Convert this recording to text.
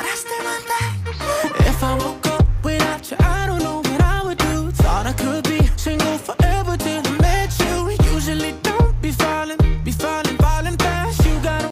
If I woke up without you, I don't know what I would do. Thought I could be single forever till I met you. We Usually don't be falling.